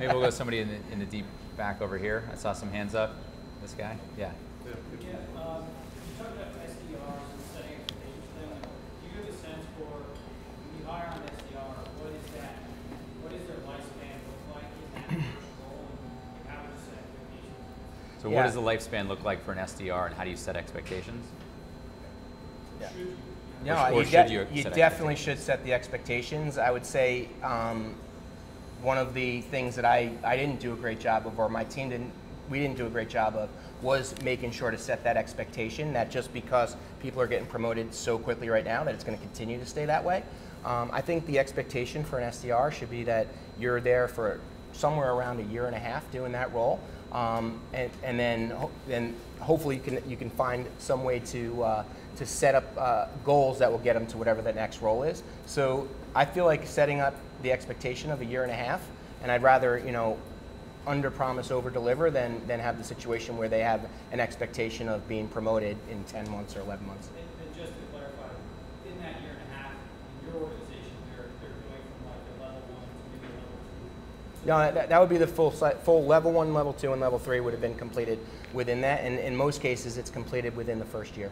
Maybe we'll go somebody in the, in the deep back over here. I saw some hands up. This guy? Yeah. Yeah, um, you talked about SDRs and setting expectations thing. Do you have a sense for, when you hire an SDR, what is that, what is their lifespan look like in that role? And how would you set expectations? So Yeah. what does the lifespan look like for an SDR and how do you set expectations? Yeah. Should you? No, Or or you, de- you you definitely should set the expectations. I would say um, one of the things that I, I didn't do a great job of, or my team didn't, we didn't do a great job of, was making sure to set that expectation that just because people are getting promoted so quickly right now, that it's going to continue to stay that way. Um, I think the expectation for an SDR should be that you're there for somewhere around a year and a half doing that role, um, and, and then then hopefully you can you can find some way to uh, to set up uh, goals that will get them to whatever the next role is. So I feel like setting up the expectation of a year and a half, and I'd rather you know under promise over deliver than than have the situation where they have an expectation of being promoted in 10 months or 11 months. And, and just to clarify, in that year and a half, in your organization, they're, they're going from like a level one to maybe a level two. No, that, that would be the full full level one, level two, and level three would have been completed within that, and in most cases, it's completed within the first year.